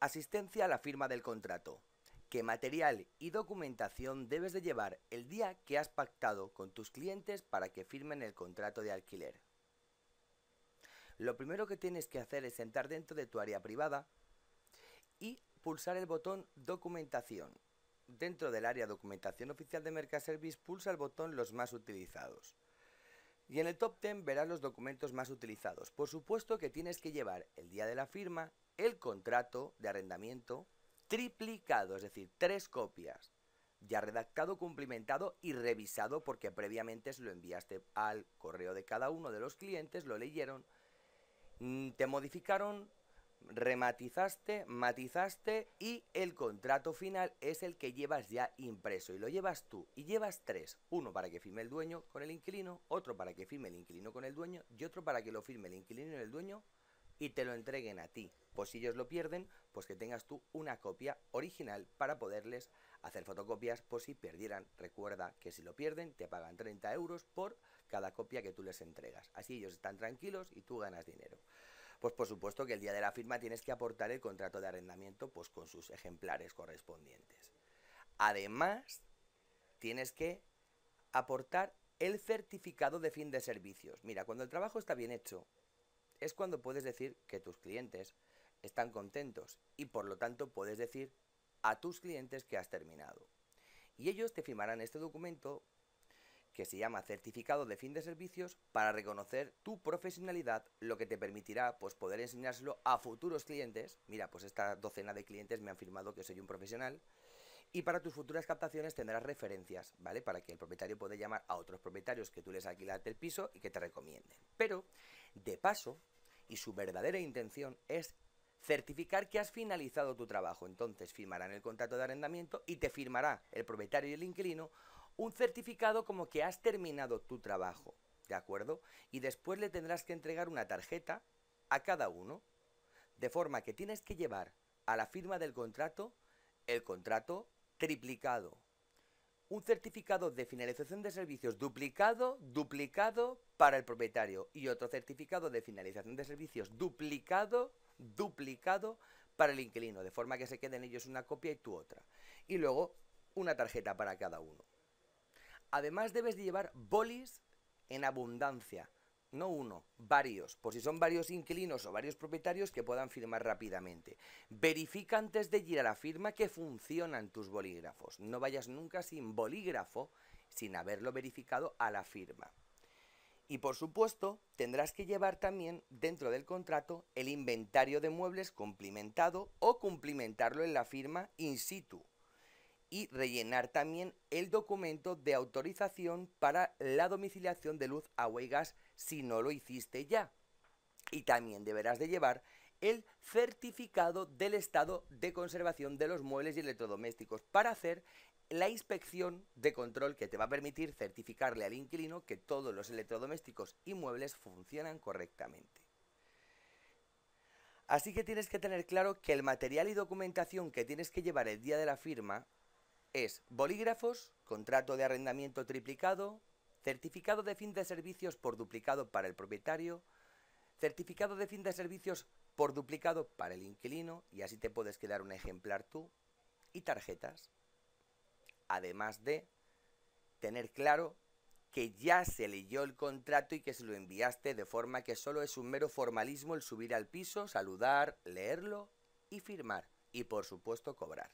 Asistencia a la firma del contrato. ¿Qué material y documentación debes de llevar el día que has pactado con tus clientes para que firmen el contrato de alquiler? Lo primero que tienes que hacer es entrar dentro de tu área privada y pulsar el botón documentación. Dentro del área documentación oficial de Mercaservice pulsa el botón los más utilizados. Y en el top 10 verás los documentos más utilizados. Por supuesto que tienes que llevar el día de la firma, el contrato de arrendamiento triplicado, es decir, tres copias, ya redactado, cumplimentado y revisado porque previamente se lo enviaste al correo de cada uno de los clientes, lo leyeron, mm, te modificaron, rematizaste, matizaste y el contrato final es el que llevas ya impreso y lo llevas tú y llevas tres, uno para que firme el dueño con el inquilino, otro para que firme el inquilino con el dueño y otro para que lo firme el inquilino y el dueño y te lo entreguen a ti. Pues si ellos lo pierden, pues que tengas tú una copia original para poderles hacer fotocopias por si perdieran. Recuerda que si lo pierden te pagan 30 euros por cada copia que tú les entregas. Así ellos están tranquilos y tú ganas dinero. Pues por supuesto que el día de la firma tienes que aportar el contrato de arrendamiento pues con sus ejemplares correspondientes. Además, tienes que aportar el certificado de fin de servicios. Mira, cuando el trabajo está bien hecho, es cuando puedes decir que tus clientes están contentos y por lo tanto puedes decir a tus clientes que has terminado. Y ellos te firmarán este documento que se llama certificado de fin de servicios para reconocer tu profesionalidad, lo que te permitirá pues poder enseñárselo a futuros clientes. Mira, pues esta docena de clientes me han firmado que soy un profesional. Y para tus futuras captaciones tendrás referencias, ¿vale? Para que el propietario pueda llamar a otros propietarios que tú les alquilaste el piso y que te recomienden. Pero, de paso, y su verdadera intención es certificar que has finalizado tu trabajo. Entonces firmarán el contrato de arrendamiento y te firmará el propietario y el inquilino un certificado como que has terminado tu trabajo, ¿de acuerdo? Y después le tendrás que entregar una tarjeta a cada uno, de forma que tienes que llevar a la firma del contrato el contrato triplicado, un certificado de finalización de servicios duplicado, duplicado para el propietario y otro certificado de finalización de servicios duplicado, duplicado para el inquilino, de forma que se queden ellos una copia y tú otra. Y luego una tarjeta para cada uno. Además debes de llevar bolis en abundancia, no uno, varios, por si son varios inquilinos o varios propietarios que puedan firmar rápidamente. Verifica antes de ir a la firma que funcionan tus bolígrafos. No vayas nunca sin bolígrafo sin haberlo verificado a la firma. Y por supuesto, tendrás que llevar también dentro del contrato el inventario de muebles cumplimentado o cumplimentarlo en la firma in situ y rellenar también el documento de autorización para la domiciliación de luz, agua y gas si no lo hiciste ya. Y también deberás de llevar el certificado del estado de conservación de los muebles y electrodomésticos para hacer la inspección de control que te va a permitir certificarle al inquilino que todos los electrodomésticos y muebles funcionan correctamente. Así que tienes que tener claro que el material y documentación que tienes que llevar el día de la firma es bolígrafos, contrato de arrendamiento triplicado, certificado de fin de servicios por duplicado para el propietario, certificado de fin de servicios por duplicado para el inquilino, y así te puedes quedar un ejemplar tú, y tarjetas. Además de tener claro que ya se leyó el contrato y que se lo enviaste de forma que solo es un mero formalismo el subir al piso, saludar, leerlo y firmar, y por supuesto cobrar.